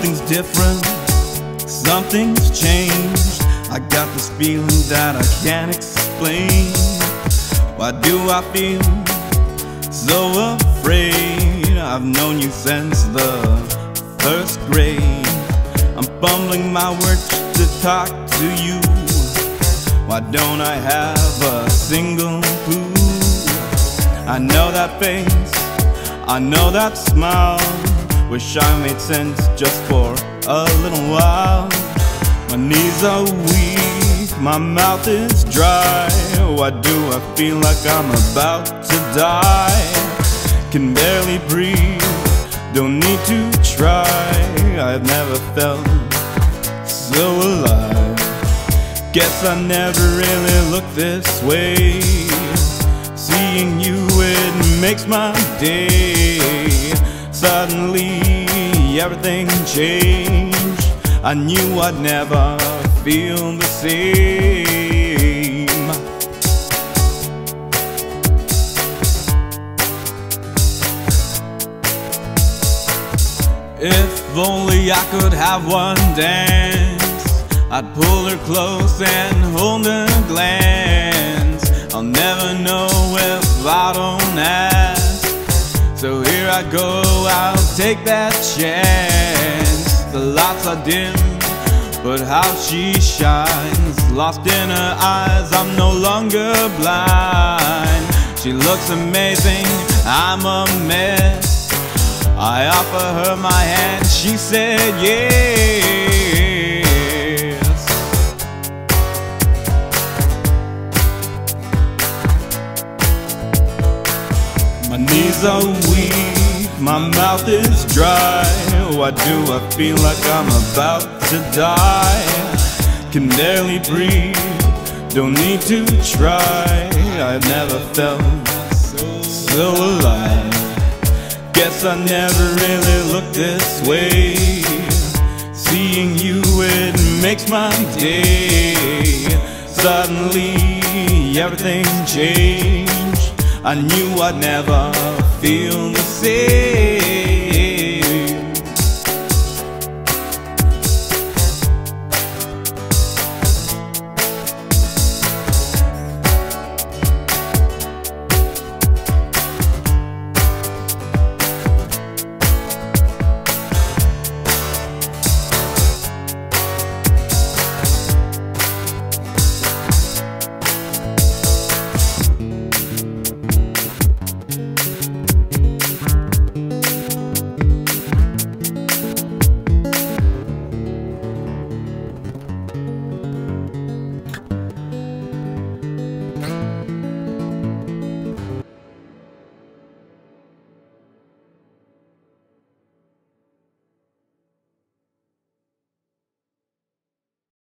different. Something's changed. I got this feeling that I can't explain. Why do I feel so afraid? I've known you since the first grade. I'm fumbling my words to talk to you. Why don't I have a single clue? I know that face, I know that smile. Wish I made sense just for a little while. My knees are weak, my mouth is dry. Why do I feel like I'm about to die? Can barely breathe, don't need to try. I've never felt so alive. Guess I never really looked this way. Seeing you, it makes my day. Suddenly, everything changed. I knew I'd never feel the same. If only I could have one dance, I'd pull her close and hold I go, I'll take that chance. The lights are dim, but how she shines. Lost in her eyes, I'm no longer blind. She looks amazing, I'm a mess. I offer her my hand, she said yes. My knees are weak, my mouth is dry. Why do I feel like I'm about to die? Can barely breathe, don't need to try. I've never felt so alive. Guess I never really looked this way. Seeing you, it makes my day. Suddenly, everything changed. I knew I'd never feel the same.